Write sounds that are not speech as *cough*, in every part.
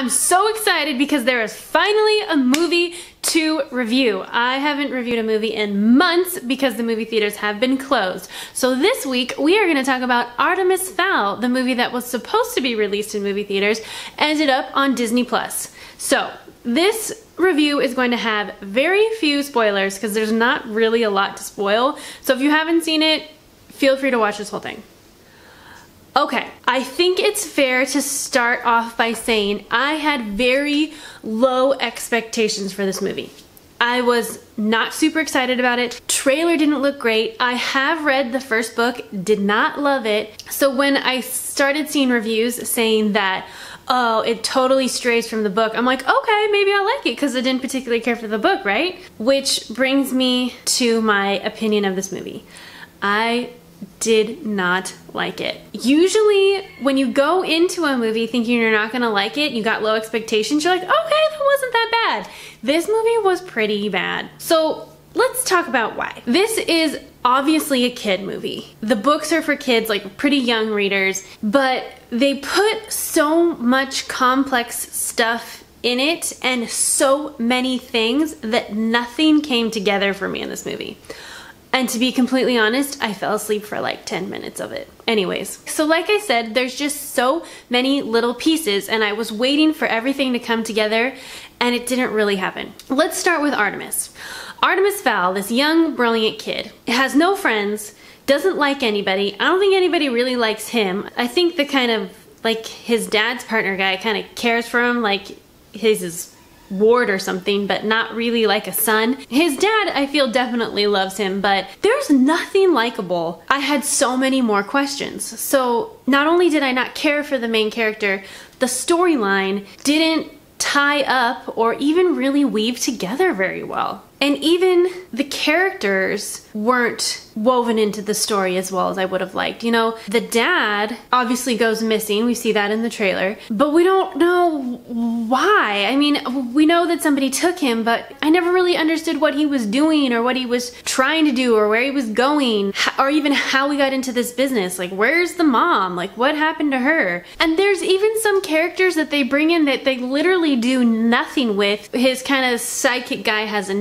I'm so excited because there is finally a movie to review. I haven't reviewed a movie in months because the movie theaters have been closed. So this week we are going to talk about Artemis Fowl, the movie that was supposed to be released in movie theaters, ended up on Disney Plus. So this review is going to have very few spoilers because there's not really a lot to spoil. So if you haven't seen it, feel free to watch this whole thing. Okay, I think it's fair to start off by saying I had very low expectations for this movie. I was not super excited about it. Trailer didn't look great. I have read the first book, did not love it. So when I started seeing reviews saying that, oh, it totally strays from the book, I'm like, okay, maybe I'll like it because I didn't particularly care for the book, right? Which brings me to my opinion of this movie. I did not like it. Usually when you go into a movie thinking you're not gonna like it, you got low expectations, you're like, okay, that wasn't that bad. This movie was pretty bad. So let's talk about why. This is obviously a kid movie. The books are for kids, like pretty young readers, but they put so much complex stuff in it and so many things that nothing came together for me in this movie. And to be completely honest, I fell asleep for like 10 minutes of it. Anyways, so like I said, there's just so many little pieces and I was waiting for everything to come together and it didn't really happen. Let's start with Artemis. Artemis Fowl, this young, brilliant kid, has no friends, doesn't like anybody. I don't think anybody really likes him. I think the kind of, like, his dad's partner guy kind of cares for him, like, he's his ward or something, but not really like a son. His dad, I feel, definitely loves him, but there's nothing likable. I had so many more questions. So not only did I not care for the main character, the storyline didn't tie up or even really weave together very well. And even the characters weren't woven into the story as well as I would have liked. You know, the dad obviously goes missing. We see that in the trailer, but we don't know why. I mean, we know that somebody took him, but I never really understood what he was doing or what he was trying to do or where he was going or even how we got into this business. Like, where's the mom? Like, what happened to her? And there's even some characters that they bring in that they literally do nothing with. His kind of psychic guy has a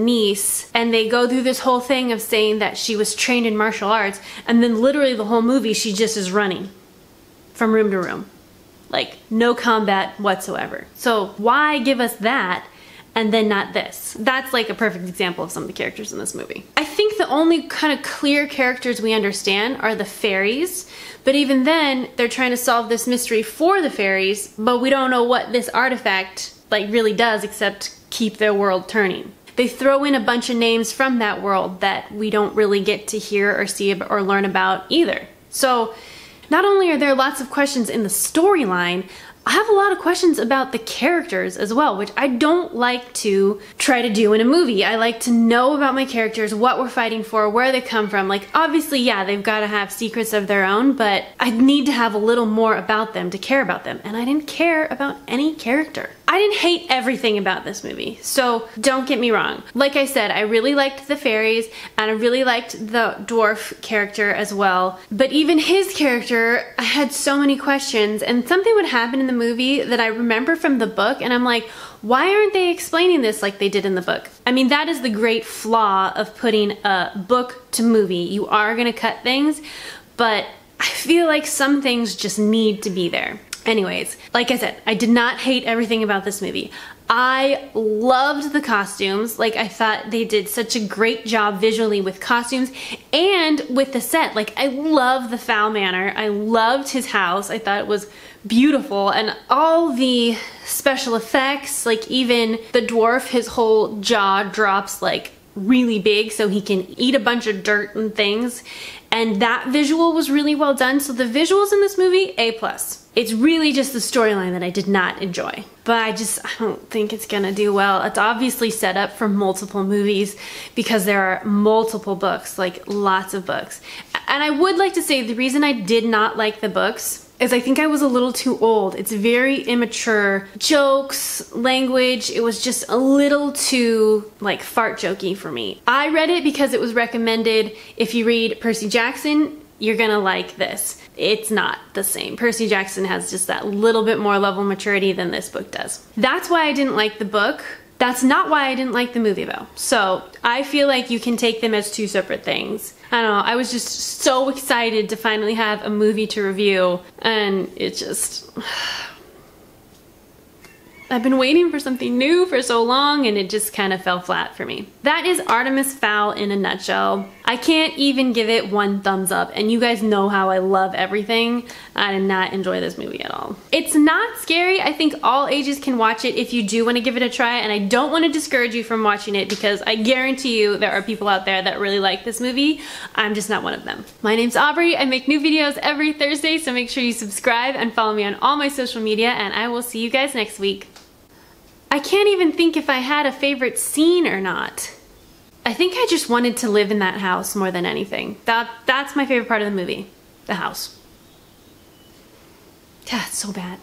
and they go through this whole thing of saying that she was trained in martial arts, and then literally the whole movie she just is running from room to room. Like, no combat whatsoever. So, why give us that and then not this? That's like a perfect example of some of the characters in this movie. I think the only kind of clear characters we understand are the fairies, but even then, they're trying to solve this mystery for the fairies, but we don't know what this artifact like really does except keep their world turning they throw in a bunch of names from that world that we don't really get to hear or see or learn about either. So not only are there lots of questions in the storyline, I have a lot of questions about the characters as well, which I don't like to try to do in a movie. I like to know about my characters, what we're fighting for, where they come from. Like, obviously, yeah, they've got to have secrets of their own, but I need to have a little more about them to care about them. And I didn't care about any character. I didn't hate everything about this movie, so don't get me wrong. Like I said, I really liked the fairies and I really liked the dwarf character as well. But even his character, I had so many questions and something would happen in the movie that I remember from the book and I'm like, why aren't they explaining this like they did in the book? I mean, that is the great flaw of putting a book to movie. You are gonna cut things, but I feel like some things just need to be there. Anyways, like I said, I did not hate everything about this movie. I loved the costumes. Like I thought they did such a great job visually with costumes and with the set. Like I love the Fowl Manor. I loved his house. I thought it was beautiful and all the special effects, like even the dwarf, his whole jaw drops like really big so he can eat a bunch of dirt and things. And that visual was really well done. So the visuals in this movie, A+. plus. It's really just the storyline that I did not enjoy. But I just, I don't think it's gonna do well. It's obviously set up for multiple movies because there are multiple books, like lots of books. And I would like to say the reason I did not like the books is I think I was a little too old. It's very immature. Jokes, language, it was just a little too like fart jokey for me. I read it because it was recommended if you read Percy Jackson, you're gonna like this. it's not the same. Percy Jackson has just that little bit more level maturity than this book does. That's why I didn't like the book. That's not why I didn't like the movie though. So I feel like you can take them as two separate things. I don't know, I was just so excited to finally have a movie to review and it just... *sighs* I've been waiting for something new for so long and it just kind of fell flat for me. That is Artemis Fowl in a nutshell. I can't even give it one thumbs up and you guys know how I love everything. I did not enjoy this movie at all. It's not scary. I think all ages can watch it if you do want to give it a try and I don't want to discourage you from watching it because I guarantee you there are people out there that really like this movie. I'm just not one of them. My name's Aubrey. I make new videos every Thursday so make sure you subscribe and follow me on all my social media and I will see you guys next week. I can't even think if I had a favorite scene or not. I think I just wanted to live in that house more than anything. That That's my favorite part of the movie. The house. Yeah, it's so bad.